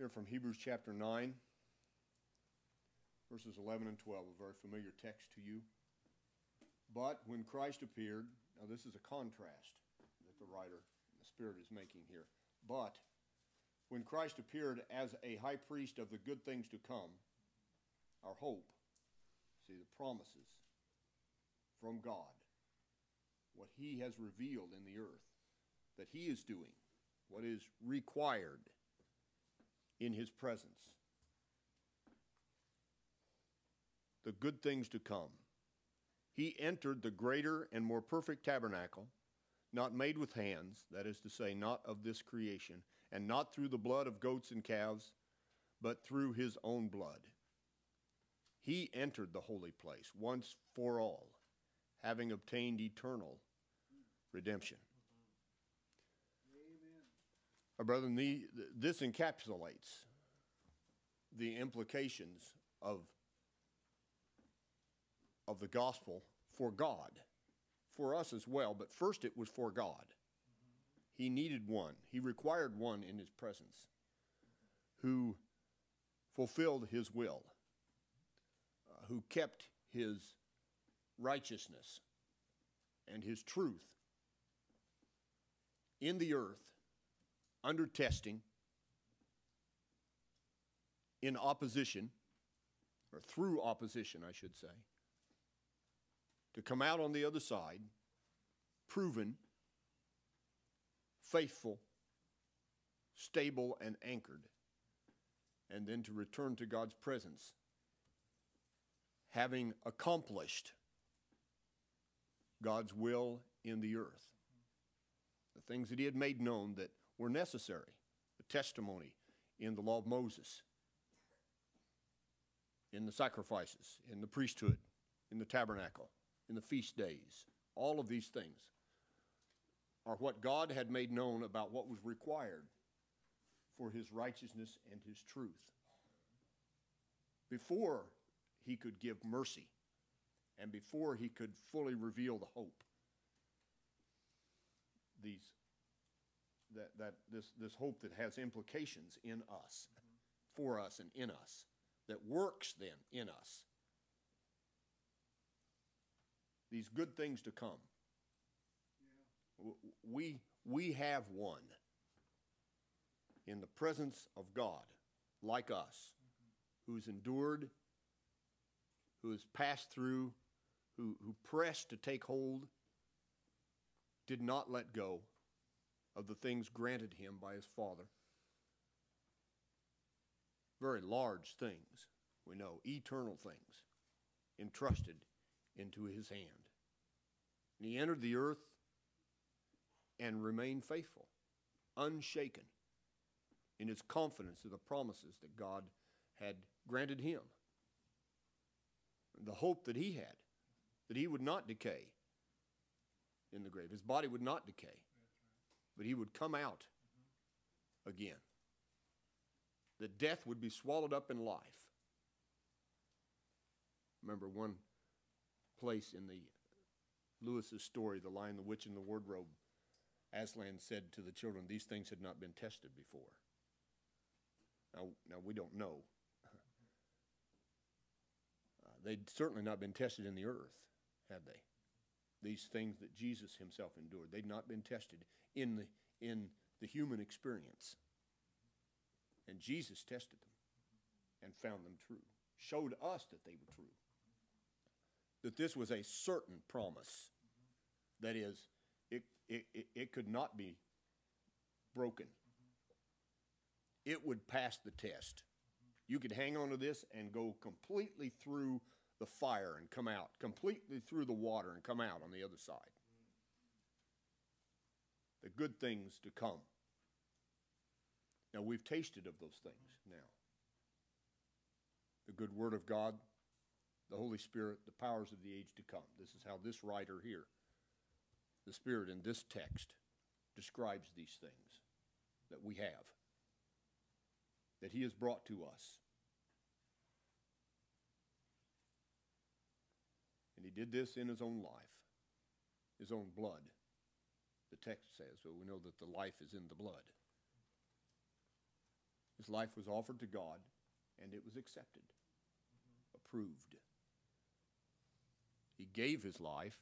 Here from Hebrews chapter 9, verses 11 and 12, a very familiar text to you. But when Christ appeared, now this is a contrast that the writer, the Spirit is making here. But when Christ appeared as a high priest of the good things to come, our hope, see the promises from God, what He has revealed in the earth, that He is doing, what is required in His presence, the good things to come. He entered the greater and more perfect tabernacle, not made with hands, that is to say, not of this creation and not through the blood of goats and calves, but through his own blood. He entered the holy place once for all, having obtained eternal redemption. Our brethren, the, this encapsulates the implications of, of the gospel for God, for us as well, but first it was for God. He needed one, he required one in his presence who fulfilled his will, uh, who kept his righteousness and his truth in the earth under testing, in opposition, or through opposition, I should say, to come out on the other side, proven faithful, stable, and anchored, and then to return to God's presence, having accomplished God's will in the earth. The things that he had made known that were necessary, the testimony in the law of Moses, in the sacrifices, in the priesthood, in the tabernacle, in the feast days, all of these things are what God had made known about what was required for his righteousness and his truth. Before he could give mercy and before he could fully reveal the hope, these, that, that this, this hope that has implications in us, for us and in us, that works then in us. These good things to come. We, we have one in the presence of God, like us, mm-hmm. who's endured, who has passed through, who, who pressed to take hold, did not let go of the things granted him by his Father. Very large things, we know, eternal things, entrusted into his hand. And he entered the earth and remained faithful, unshaken in his confidence of the promises that God had granted him. The hope that he had, that he would not decay in the grave. His body would not decay, but he would come out again. That death would be swallowed up in life. Remember one place in the Lewis's story, The Lion, the Witch, and the Wardrobe. Aslan said to the children, These things had not been tested before. Now, now we don't know. Uh, they'd certainly not been tested in the earth, had they? These things that Jesus himself endured, they'd not been tested in the, in the human experience. And Jesus tested them and found them true, showed us that they were true. That this was a certain promise. That is, it, it, it, it could not be broken. It would pass the test. You could hang on to this and go completely through the fire and come out, completely through the water and come out on the other side. The good things to come. Now, we've tasted of those things now. The good Word of God, the Holy Spirit, the powers of the age to come. This is how this writer here the Spirit in this text describes these things that we have, that He has brought to us. And He did this in His own life, His own blood. The text says, but we know that the life is in the blood. His life was offered to God, and it was accepted, approved. He gave his life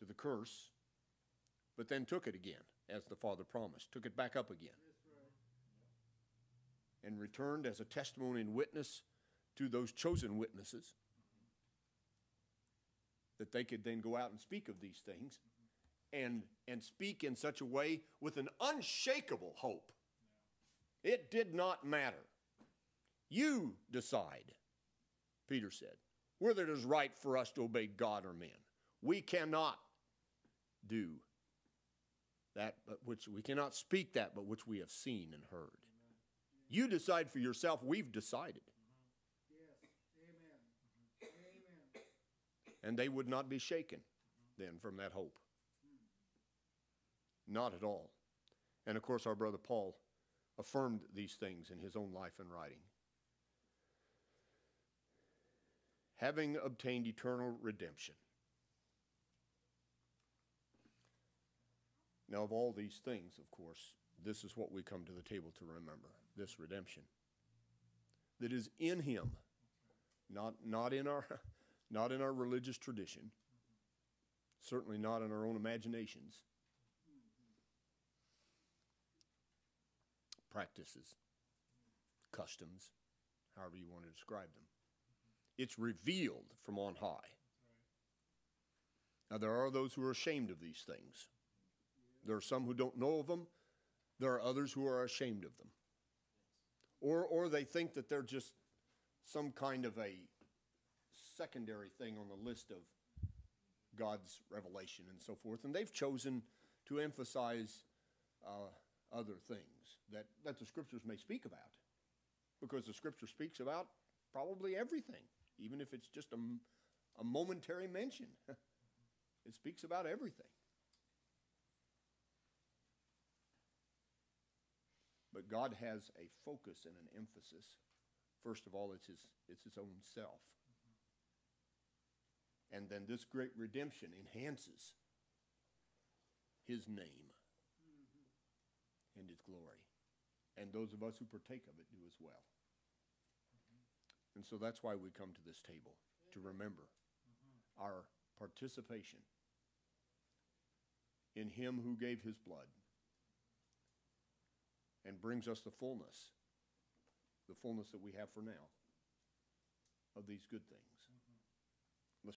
to the curse, but then took it again, as the Father promised, took it back up again, and returned as a testimony and witness to those chosen witnesses that they could then go out and speak of these things and, and speak in such a way with an unshakable hope. It did not matter. You decide, Peter said, whether it is right for us to obey God or men. We cannot do that but which we cannot speak that but which we have seen and heard. You decide for yourself, we've decided. And they would not be shaken then from that hope. Not at all. And of course, our brother Paul affirmed these things in his own life and writing. Having obtained eternal redemption. Now, of all these things, of course, this is what we come to the table to remember this redemption that is in him, not, not in our not in our religious tradition, certainly not in our own imaginations, practices, customs, however you want to describe them. It's revealed from on high. Now, there are those who are ashamed of these things. There are some who don't know of them. There are others who are ashamed of them. Or, or they think that they're just some kind of a secondary thing on the list of God's revelation and so forth. And they've chosen to emphasize uh, other things that, that the scriptures may speak about. Because the scripture speaks about probably everything, even if it's just a, a momentary mention. it speaks about everything. But God has a focus and an emphasis. First of all, it's his, it's his own self. And then this great redemption enhances his name and his glory. And those of us who partake of it do as well. And so that's why we come to this table to remember our participation in him who gave his blood and brings us the fullness, the fullness that we have for now of these good things.